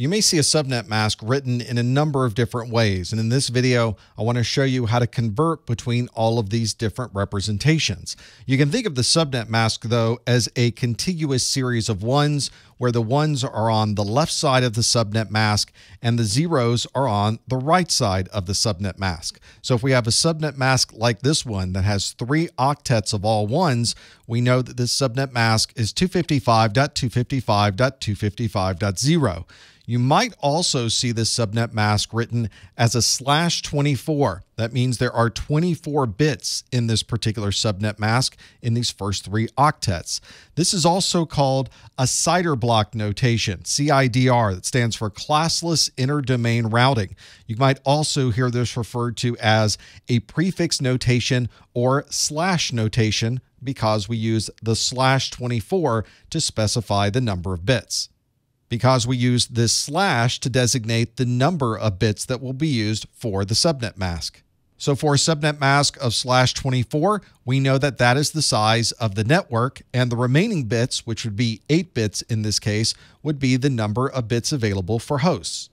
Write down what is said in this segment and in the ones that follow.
You may see a subnet mask written in a number of different ways, and in this video, I want to show you how to convert between all of these different representations. You can think of the subnet mask, though, as a contiguous series of ones, where the ones are on the left side of the subnet mask and the zeros are on the right side of the subnet mask. So if we have a subnet mask like this one that has three octets of all ones, we know that this subnet mask is 255.255.255.0. You might also see this subnet mask written as a slash 24. That means there are 24 bits in this particular subnet mask in these first three octets. This is also called a CIDR block notation, CIDR, that stands for classless interdomain routing. You might also hear this referred to as a prefix notation or slash notation because we use the slash 24 to specify the number of bits because we use this slash to designate the number of bits that will be used for the subnet mask. So for a subnet mask of slash 24, we know that that is the size of the network, and the remaining bits, which would be 8 bits in this case, would be the number of bits available for hosts.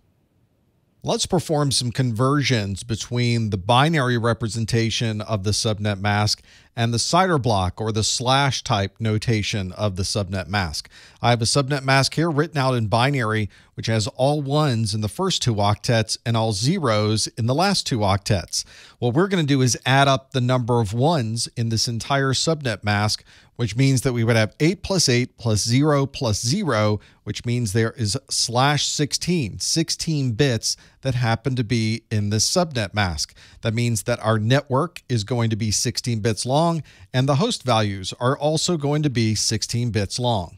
Let's perform some conversions between the binary representation of the subnet mask and the CIDR block or the slash type notation of the subnet mask. I have a subnet mask here written out in binary, which has all ones in the first two octets and all zeros in the last two octets. What we're going to do is add up the number of ones in this entire subnet mask, which means that we would have 8 plus 8 plus 0 plus 0, which means there is slash 16, 16 bits that happen to be in this subnet mask. That means that our network is going to be 16 bits long, and the host values are also going to be 16 bits long.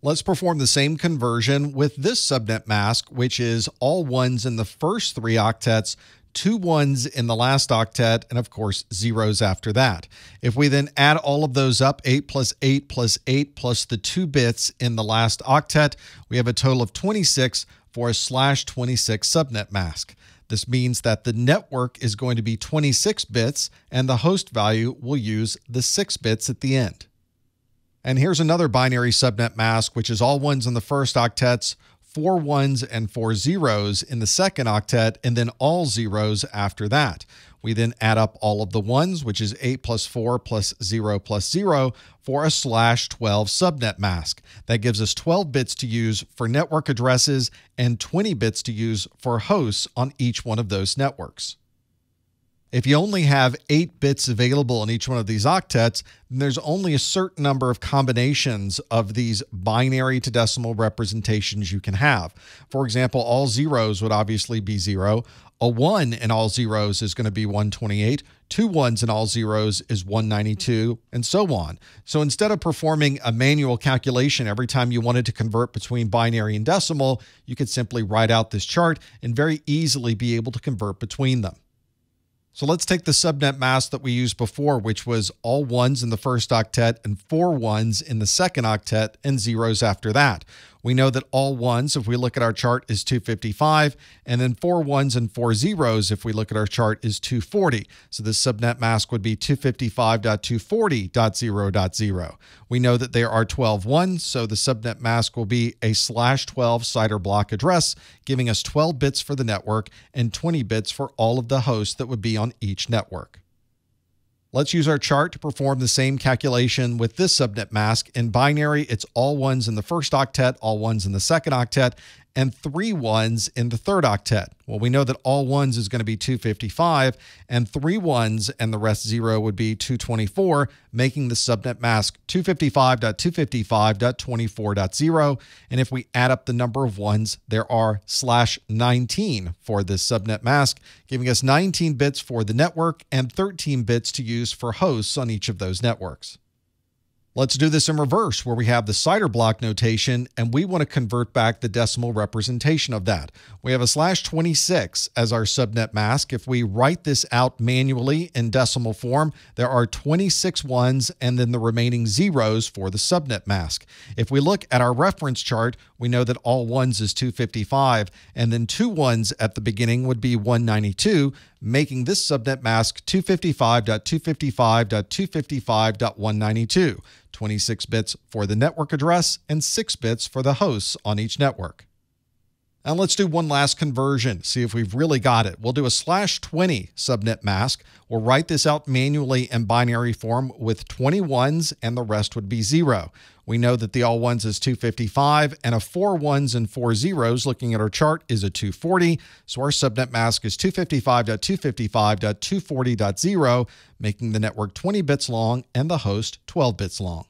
Let's perform the same conversion with this subnet mask, which is all ones in the first three octets two ones in the last octet, and of course, zeros after that. If we then add all of those up, 8 plus 8 plus 8 plus the two bits in the last octet, we have a total of 26 for a slash 26 subnet mask. This means that the network is going to be 26 bits, and the host value will use the 6 bits at the end. And here's another binary subnet mask, which is all ones in the first octets, four ones and four zeros in the second octet, and then all zeros after that. We then add up all of the ones, which is 8 plus 4 plus 0 plus 0, for a slash 12 subnet mask. That gives us 12 bits to use for network addresses and 20 bits to use for hosts on each one of those networks. If you only have eight bits available in each one of these octets, then there's only a certain number of combinations of these binary to decimal representations you can have. For example, all zeros would obviously be zero. A one in all zeros is going to be 128. Two ones in all zeros is 192, and so on. So instead of performing a manual calculation every time you wanted to convert between binary and decimal, you could simply write out this chart and very easily be able to convert between them. So let's take the subnet mask that we used before, which was all ones in the first octet and four ones in the second octet and zeros after that. We know that all ones, if we look at our chart, is 255, and then four ones and four zeros, if we look at our chart, is 240. So this subnet mask would be 255.240.0.0. We know that there are 12 ones, so the subnet mask will be a slash 12 CIDR block address, giving us 12 bits for the network and 20 bits for all of the hosts that would be on each network. Let's use our chart to perform the same calculation with this subnet mask. In binary, it's all ones in the first octet, all ones in the second octet, and three ones in the third octet. Well, we know that all ones is going to be 255, and three ones and the rest zero would be 224, making the subnet mask 255.255.24.0. And if we add up the number of ones, there are slash 19 for this subnet mask, giving us 19 bits for the network and 13 bits to use for hosts on each of those networks. Let's do this in reverse, where we have the CIDR block notation, and we want to convert back the decimal representation of that. We have a slash 26 as our subnet mask. If we write this out manually in decimal form, there are 26 ones and then the remaining zeros for the subnet mask. If we look at our reference chart, we know that all ones is 255, and then two ones at the beginning would be 192, making this subnet mask 255.255.255.192. 26 bits for the network address and 6 bits for the hosts on each network. And let's do one last conversion, see if we've really got it. We'll do a slash 20 subnet mask. We'll write this out manually in binary form with 20 ones, and the rest would be zero. We know that the all ones is 255, and a four ones and four zeros, looking at our chart, is a 240. So our subnet mask is 255.255.240.0, making the network 20 bits long and the host 12 bits long.